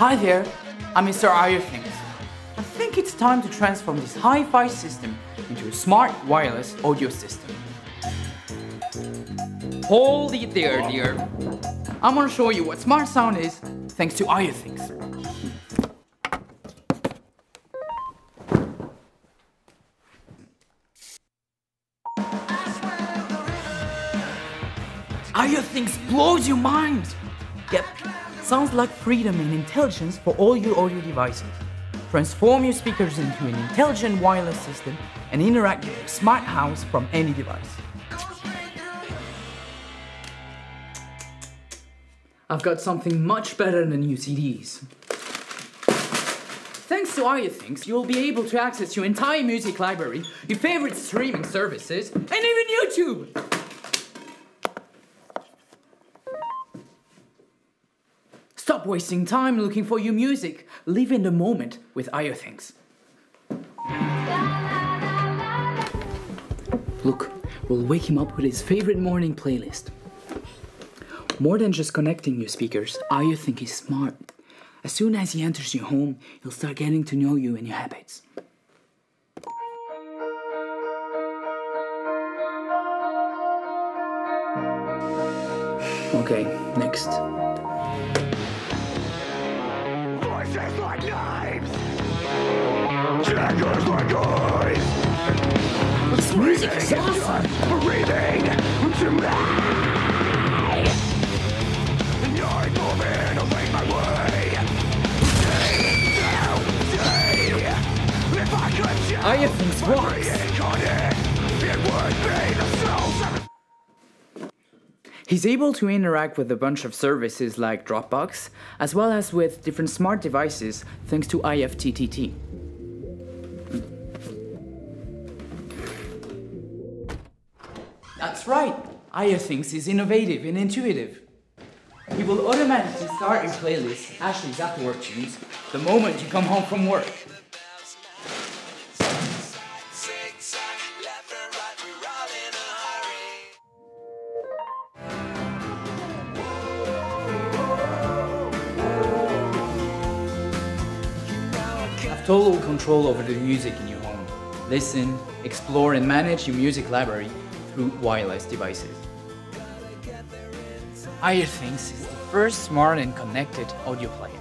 Hi there, I'm Mr. IOThinks. I think it's time to transform this hi-fi system into a smart wireless audio system. Hold it there, dear. I'm gonna show you what smart sound is thanks to IOThinks. IOThinks blows your mind! Yep, sounds like freedom and intelligence for all your audio devices. Transform your speakers into an intelligent wireless system and interact with smart house from any device. I've got something much better than new CDs. Thanks to IOThinks, you'll be able to access your entire music library, your favorite streaming services, and even YouTube! Stop wasting time looking for your music. Live in the moment with IOThinks. Look, we'll wake him up with his favorite morning playlist. More than just connecting your speakers, IOThink is smart. As soon as he enters your home, he'll start getting to know you and your habits. Okay, next. Like. This music is awesome! Breathing to me. I the. He's able to interact with a bunch of services like Dropbox, as well as with different smart devices thanks to IFTTT. That's right, IOThinks is innovative and intuitive. He will automatically start your playlist, Ashley's After Work Tunes, the moment you come home from work. Have total control over the music in your home. Listen, explore, and manage your music library through wireless devices. IOThinks is the first smart and connected audio player.